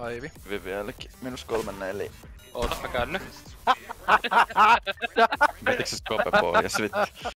Aivi. Viviellekin. Minus kolme neli. Oot mä käänny. Vetikö se skope pohjas vittu?